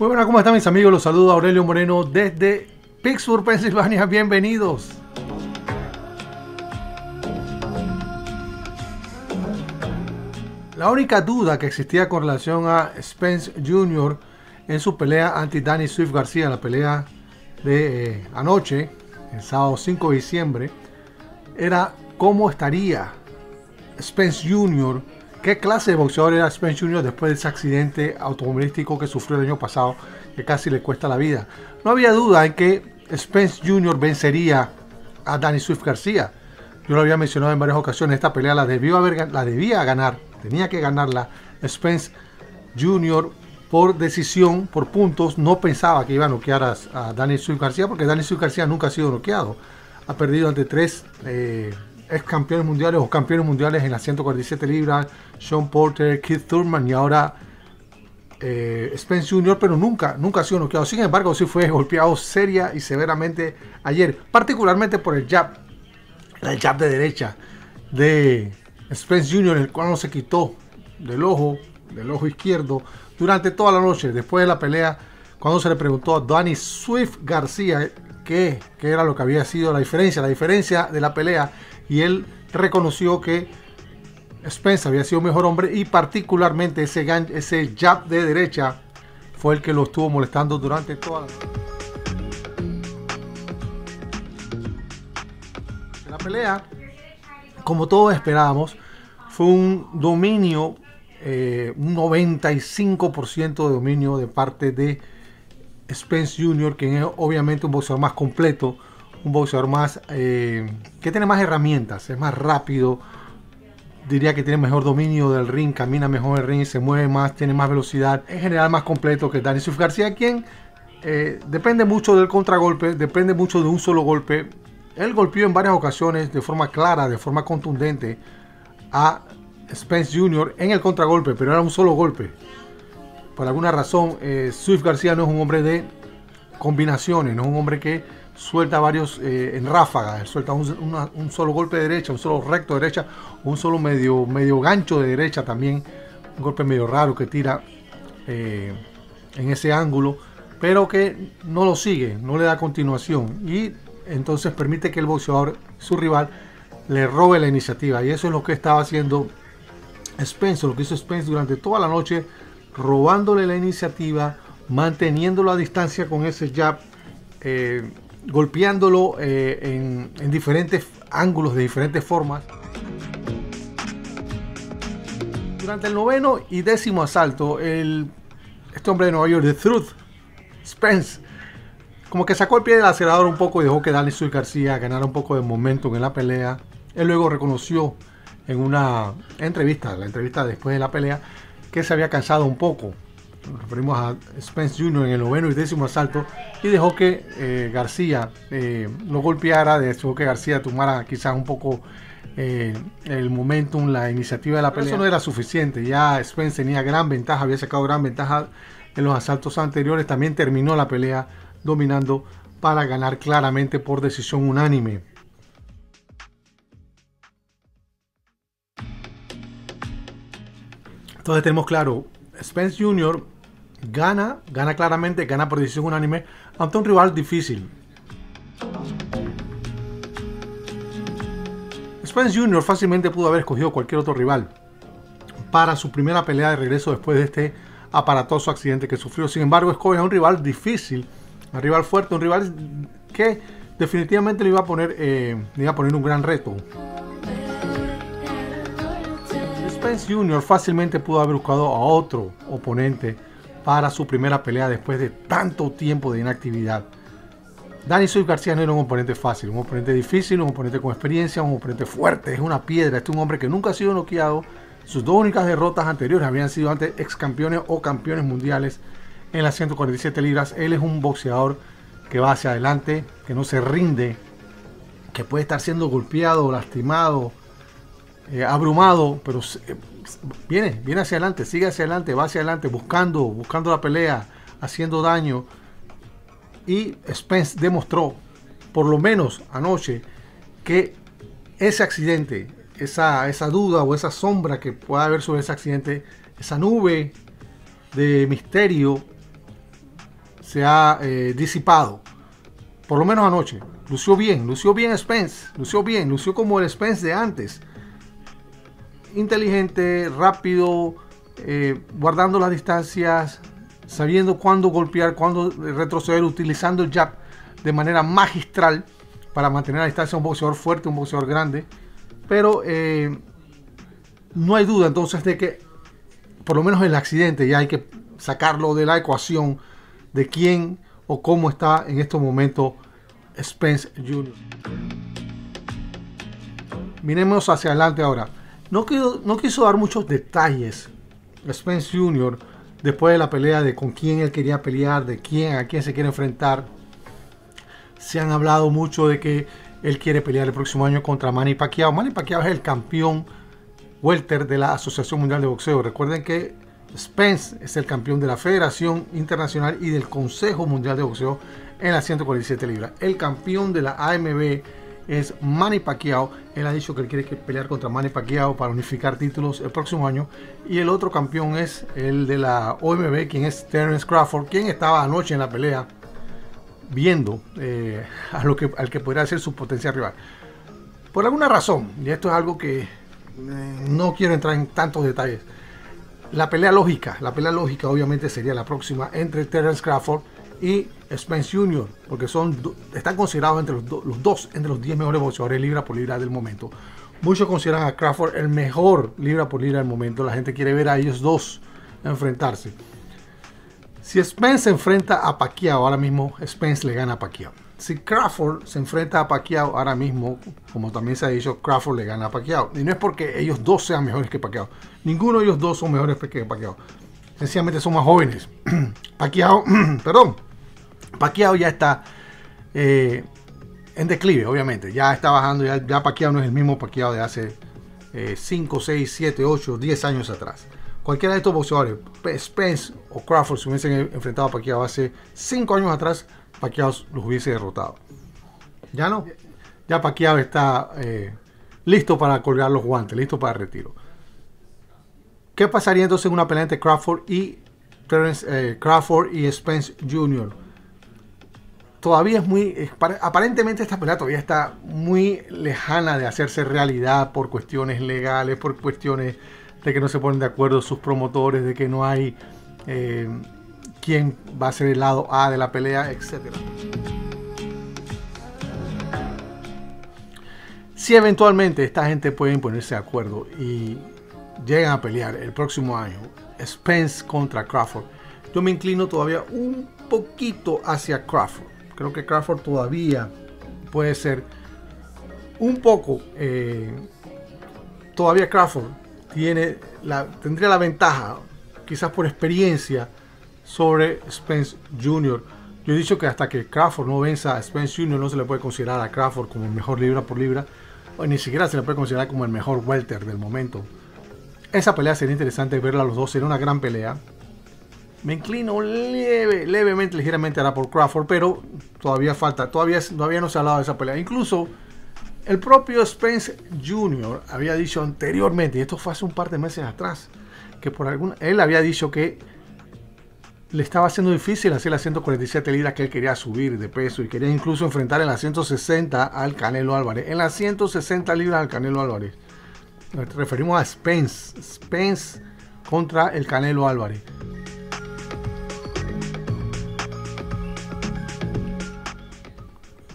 Muy buenas, ¿cómo están mis amigos? Los saludo Aurelio Moreno desde Pittsburgh, Pensilvania. Bienvenidos. La única duda que existía con relación a Spence Jr. en su pelea anti Danny Swift García, la pelea de eh, anoche, el sábado 5 de diciembre, era cómo estaría Spence Jr., qué clase de boxeador era Spence Jr. después de ese accidente automovilístico que sufrió el año pasado, que casi le cuesta la vida. No había duda en que Spence Jr. vencería a Danny Swift García. Yo lo había mencionado en varias ocasiones, esta pelea la, debía ganar, tenía que ganarla Spence Jr. por decisión, por puntos. No pensaba que iba a noquear a, Danny Swift García, porque Danny Swift García nunca ha sido noqueado. Ha perdido ante tres eh, ex campeones mundiales o campeones mundiales en las 147 libras, Sean Porter, Keith Thurman y ahora eh, Spence Jr., pero nunca, nunca ha sido noqueado. Sin embargo, sí fue golpeado seria y severamente ayer, particularmente por el jab, el jab de derecha de Spence Jr., el cual no se quitó del ojo, del ojo izquierdo, durante toda la noche, después de la pelea, cuando se le preguntó a Danny Swift García qué, qué era lo que había sido la diferencia, la diferencia de la pelea, y él reconoció que Spence había sido mejor hombre y particularmente ese, ese jab de derecha fue el que lo estuvo molestando durante toda la pelea. Como todos esperábamos, fue un dominio, eh, un 95% de dominio de parte de Spence Jr., que es obviamente un boxeador más completo, un boxeador más eh, que tiene más herramientas, es más rápido, diría que tiene mejor dominio del ring, camina mejor el ring, se mueve más, tiene más velocidad, en general más completo que Dani Swift García, quien eh, depende mucho del contragolpe, depende mucho de un solo golpe. Él golpeó en varias ocasiones de forma clara, de forma contundente a Spence Jr. en el contragolpe, pero era un solo golpe. Por alguna razón, eh, Swift García no es un hombre de combinaciones, no un hombre que suelta varios eh, en ráfaga, suelta un, solo golpe de derecha, un solo recto de derecha, un solo medio, medio gancho de derecha también, un golpe medio raro que tira eh, en ese ángulo, pero que no lo sigue, no le da continuación y entonces permite que el boxeador, su rival, le robe la iniciativa. Y eso es lo que estaba haciendo Spence, lo que hizo Spence durante toda la noche, robándole la iniciativa, manteniéndolo a distancia con ese jab. Eh, golpeándolo eh, en, diferentes ángulos, de diferentes formas. Durante el noveno y décimo asalto, el, este hombre de Nueva York, The Truth, Spence, como que sacó el pie del acelerador un poco y dejó que Dani Sui García ganara un poco de momento en la pelea. Él luego reconoció en una entrevista, la entrevista después de la pelea, que se había cansado un poco nos referimos a Spence Jr. en el noveno y décimo asalto, y dejó que eh, García eh, lo golpeara, dejó que García tomara quizás un poco eh, el momentum, la iniciativa de la pelea. eso no era suficiente, ya Spence tenía gran ventaja, había sacado gran ventaja en los asaltos anteriores, también terminó la pelea dominando para ganar claramente por decisión unánime. Entonces tenemos claro, Spence Jr. gana, gana claramente, gana por decisión unánime ante un rival difícil. Spence Jr. fácilmente pudo haber escogido cualquier otro rival para su primera pelea de regreso después de este aparatoso accidente que sufrió. Sin embargo, escoge a un rival difícil, un rival fuerte, un rival que definitivamente le a poner, eh, le iba a poner un gran reto. Spence Jr. fácilmente pudo haber buscado a otro oponente para su primera pelea después de tanto tiempo de inactividad. Danny Swift García no era un oponente fácil, un oponente difícil, un oponente con experiencia, un oponente fuerte, es una piedra, este es un hombre que nunca ha sido noqueado. Sus dos únicas derrotas anteriores habían sido ante ex campeones o campeones mundiales en las 147 libras. Él es un boxeador que va hacia adelante, que no se rinde, que puede estar siendo golpeado, lastimado, eh, abrumado, pero viene, viene hacia adelante, sigue hacia adelante, va hacia adelante, buscando, buscando la pelea, haciendo daño. Y Spence demostró, por lo menos anoche, que ese accidente, esa, esa duda o esa sombra que pueda haber sobre ese accidente, esa nube de misterio, se ha eh, disipado. Por lo menos anoche. Lució bien, lució bien Spence. Lució bien, lució como el Spence de antes. Inteligente, rápido, eh, guardando las distancias, sabiendo cuándo golpear, cuándo retroceder, utilizando el jab de manera magistral para mantener a distancia un boxeador fuerte, un boxeador grande. Pero eh, no hay duda entonces de que por lo menos el accidente ya hay que sacarlo de la ecuación de quién o cómo está en estos momentos Spence Jr. Miremos hacia adelante ahora. No, quiso, dar muchos detalles Spence Jr. después de la pelea de con quién él quería pelear, de quién, a quién se quiere enfrentar. Se han hablado mucho de que él quiere pelear el próximo año contra Manny Pacquiao. Manny Pacquiao es el campeón welter de la Asociación Mundial de Boxeo. Recuerden que Spence es el campeón de la Federación Internacional y del Consejo Mundial de Boxeo en las 147 libras. El campeón de la AMB es Manny Pacquiao. Él ha dicho que él quiere pelear contra Manny Pacquiao para unificar títulos el próximo año. Y el otro campeón es el de la OMB, quien es Terence Crawford, quien estaba anoche en la pelea viendo eh, a lo que, al que podría ser su potencial rival. Por alguna razón, y esto es algo que eh, no quiero entrar en tantos detalles, la pelea lógica, la pelea lógica obviamente sería la próxima entre Terence Crawford y Spence Jr., porque son, están considerados entre los, dos entre los 10 mejores boxeadores libra por libra del momento. Muchos consideran a Crawford el mejor libra por libra del momento. La gente quiere ver a ellos dos enfrentarse. Si Spence se enfrenta a Pacquiao ahora mismo, Spence le gana a Pacquiao. Si Crawford se enfrenta a Pacquiao ahora mismo, como también se ha dicho, Crawford le gana a Pacquiao. Y no es porque ellos dos sean mejores que Pacquiao. Ninguno de ellos dos son mejores que Pacquiao. Sencillamente son más jóvenes. Pacquiao, perdón, Pacquiao ya está eh, en declive, obviamente. Ya está bajando, ya, ya Pacquiao no es el mismo Pacquiao de hace 5, 6, 7, 8, 10 años atrás. Cualquiera de estos boxeadores, Spence o Crawford, se hubiesen enfrentado a Pacquiao hace 5 años atrás, Pacquiao los hubiese derrotado. Ya no. Ya Pacquiao está eh, listo para colgar los guantes, listo para el retiro. ¿Qué pasaría entonces en una pelea entre Crawford y eh, Crawford y Spence Jr.? Todavía es muy. Aparentemente, esta pelea todavía está muy lejana de hacerse realidad por cuestiones legales, por cuestiones de que no se ponen de acuerdo sus promotores, de que no hay eh, quién va a ser el lado A de la pelea, etc. Si eventualmente esta gente puede ponerse de acuerdo y llegan a pelear el próximo año, Spence contra Crawford, yo me inclino todavía un poquito hacia Crawford Creo que Crawford todavía puede ser un poco. Eh, todavía Crawford tiene la, tendría la ventaja, quizás por experiencia, sobre Spence Jr. Yo he dicho que hasta que Crawford no venza a Spence Jr. no se le puede considerar a Crawford como el mejor libra por libra, o ni siquiera se le puede considerar como el mejor welter del momento. Esa pelea sería interesante verla a los dos, sería una gran pelea. Me inclino leve, levemente, ligeramente ahora por Crawford, pero todavía falta, todavía, todavía no se ha hablado de esa pelea. Incluso el propio Spence Jr. había dicho anteriormente, y esto fue hace un par de meses atrás, que por alguna, él había dicho que le estaba haciendo difícil hacer las 147 libras que él quería subir de peso y quería incluso enfrentar en las 160 al Canelo Álvarez. En las 160 libras al Canelo Álvarez. Nos referimos a Spence. Spence contra el Canelo Álvarez.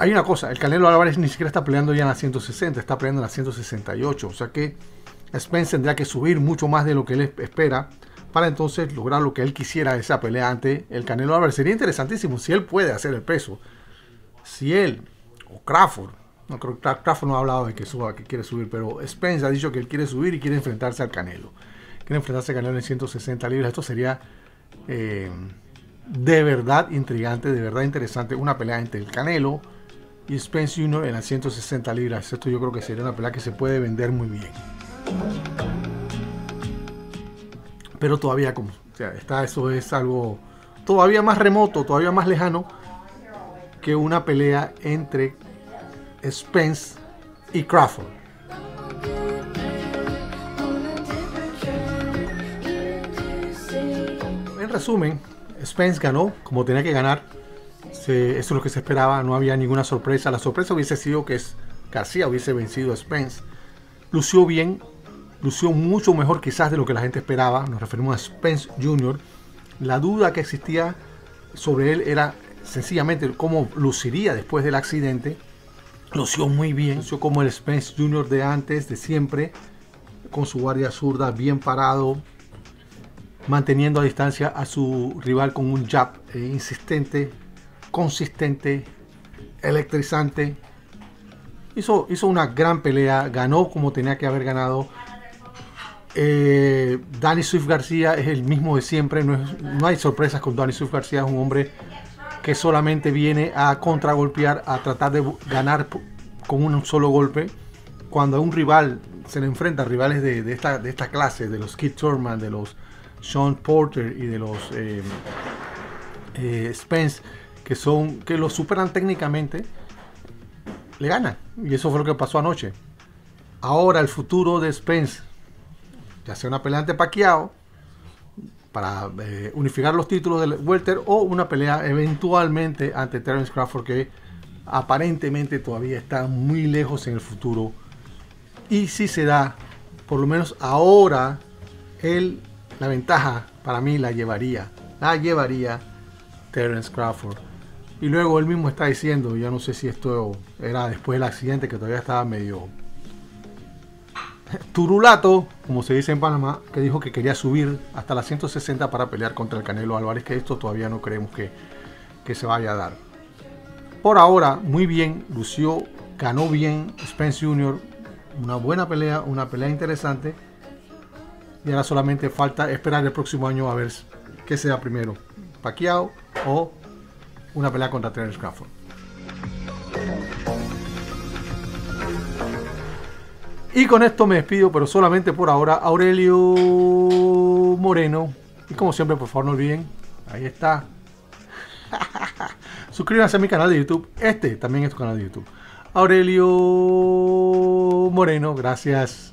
Hay una cosa, el Canelo Álvarez ni siquiera está peleando ya en la 160, está peleando en la 168. O sea que Spence tendría que subir mucho más de lo que él espera para entonces lograr lo que él quisiera esa pelea ante el Canelo Álvarez. Sería interesantísimo si él puede hacer el peso. Si él o Crawford, no creo que Crawford no ha hablado de que suba, que quiere subir, pero Spence ha dicho que él quiere subir y quiere enfrentarse al Canelo. Quiere enfrentarse al Canelo en 160 libras. Esto sería eh, de verdad intrigante, de verdad interesante. Una pelea entre el Canelo y Spence Jr. en las 160 libras. Esto yo creo que sería una pelea que se puede vender muy bien. Pero todavía como, o sea, está, eso es algo todavía más remoto, todavía más lejano que una pelea entre Spence y Crawford. En resumen, Spence ganó como tenía que ganar eso es lo que se esperaba, no había ninguna sorpresa. La sorpresa hubiese sido que García hubiese vencido a Spence. Lució bien, lució mucho mejor quizás de lo que la gente esperaba. Nos referimos a Spence Jr. La duda que existía sobre él era sencillamente cómo luciría después del accidente. Lució muy bien, lució como el Spence Jr. de antes, de siempre, con su guardia zurda bien parado, manteniendo a distancia a su rival con un jab eh, insistente, consistente, electrizante. Hizo, hizo una gran pelea, ganó como tenía que haber ganado. Eh, Danny Swift García es el mismo de siempre, no, no hay sorpresas con Danny Swift García, es un hombre que solamente viene a contragolpear, a tratar de ganar con un solo golpe. Cuando a un rival se le enfrenta rivales de, esta, de esta clase, de los Kid Thurman, de los Sean Porter y de los eh, eh, Spence, que son que los superan técnicamente, le ganan. Y eso fue lo que pasó anoche. Ahora el futuro de Spence, ya sea una pelea ante Pacquiao para eh, unificar los títulos del welter o una pelea eventualmente ante Terence Crawford que aparentemente todavía está muy lejos en el futuro. Y si se da, por lo menos ahora, él, la ventaja para mí la llevaría, la llevaría Terence Crawford. Y luego él mismo está diciendo, ya no sé si esto era después del accidente que todavía estaba medio turulato, como se dice en Panamá, que dijo que quería subir hasta las 160 para pelear contra el Canelo Álvarez, que esto todavía no creemos que, que se vaya a dar. Por ahora, muy bien, lució, ganó bien Spence Jr., una buena pelea, una pelea interesante. Y ahora solamente falta esperar el próximo año a ver qué sea primero, Pacquiao o una pelea contra Terence Crawford. Y con esto me despido, pero solamente por ahora, Aurelio Moreno. Y como siempre, por favor no olviden, ahí está. Suscríbanse a mi canal de YouTube. Este también es tu canal de YouTube. Aurelio Moreno, gracias.